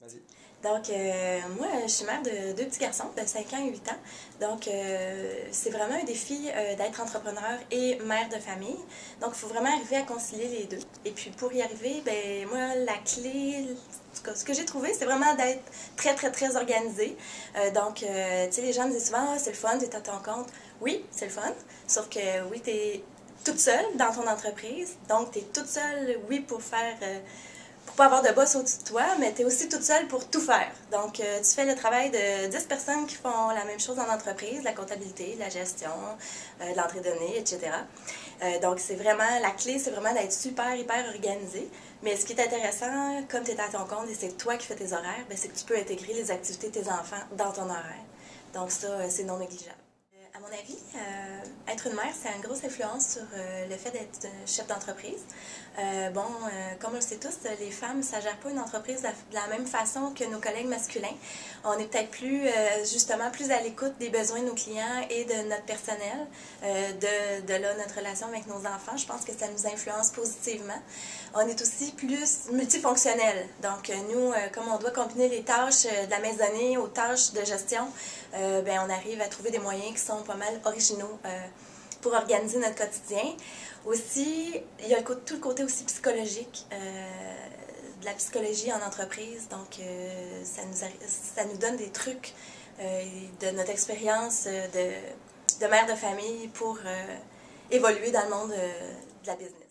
Vas-y. Donc, euh, moi, je suis mère de deux petits garçons de 5 ans et 8 ans. Donc, euh, c'est vraiment un défi euh, d'être entrepreneur et mère de famille. Donc, il faut vraiment arriver à concilier les deux. Et puis, pour y arriver, ben moi, la clé, en tout cas, ce que j'ai trouvé, c'est vraiment d'être très, très, très organisée. donc, tu sais, les gens me disent souvent, ah, c'est le fun, tu es à ton compte. Oui, c'est le fun. Sauf que, oui, tu es toute seule dans ton entreprise. Donc, tu es toute seule, oui, pour faire pas avoir de boss au-dessus de toi, mais tu es aussi toute seule pour tout faire. Donc, euh, tu fais le travail de 10 personnes qui font la même chose en entreprise, la comptabilité, la gestion, euh, l'entrée de données, etc. Euh, donc, c'est vraiment, la clé, c'est vraiment d'être super, hyper organisé. Mais ce qui est intéressant, comme tu es à ton compte et c'est toi qui fais tes horaires, ben, c'est que tu peux intégrer les activités de tes enfants dans ton horaire. Donc, ça, c'est non négligeable. À mon avis, euh, être une mère, c'est une grosse influence sur euh, le fait d'être chef d'entreprise. Euh, bon, comme on le sait tous, les femmes, ça gère pas une entreprise de la, même façon que nos collègues masculins. On est peut-être plus, justement, plus à l'écoute des besoins de nos clients et de notre personnel, de, de là notre relation avec nos enfants. Je pense que ça nous influence positivement. On est aussi plus multifonctionnel. Donc, nous, comme on doit combiner les tâches de la maisonnée aux tâches de gestion, ben, on arrive à trouver des moyens qui sont pas mal originaux euh, pour organiser notre quotidien. Aussi, il y a tout le côté aussi psychologique, euh, de la psychologie en entreprise. Donc, euh, ça, nous ça nous donne des trucs de notre expérience de, de, mère de famille pour évoluer dans le monde de la business.